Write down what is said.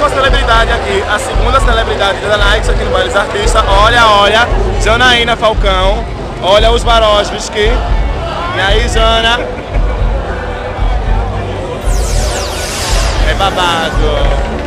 uma celebridade aqui, a segunda celebridade da Nike aqui no Bailes Artista. Olha, olha, Janaína Falcão, olha os Barósbis que. E aí, Jana? É babado.